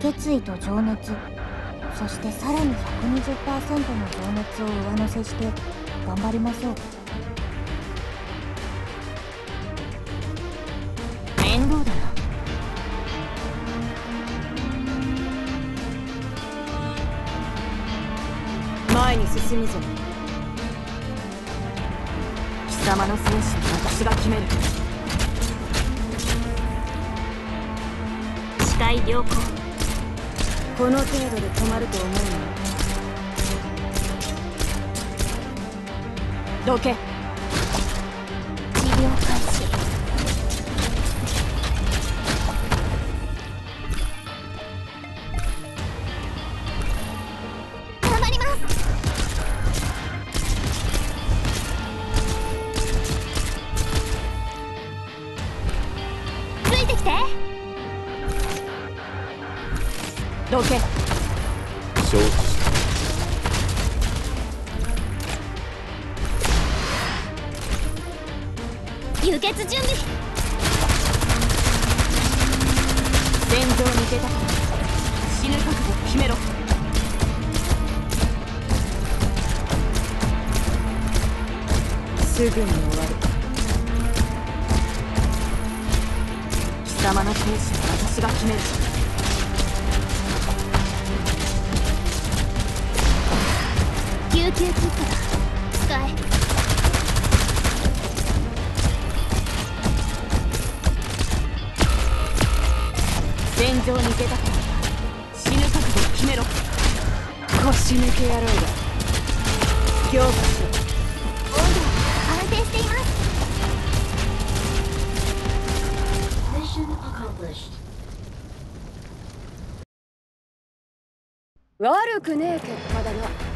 決意と情熱。そしてさらに120%の情熱を上乗せして頑張りましょう。面倒だな。前に進むぞ。貴様の生死は私が決める。視界良好。この程度で止まると思うのどけ。治療開始。頑張ります。ついてきて。どけ。承知輸血準備。戦場に出たから死ぬ覚悟を決めろ。すぐに終わる。貴様の生死は私が決める救急キットだ使え戦場に出たから死ぬ覚悟決めろ腰抜け野郎だ強化しろ温度は安定しています Mission accomplished. 悪くねえ結果だな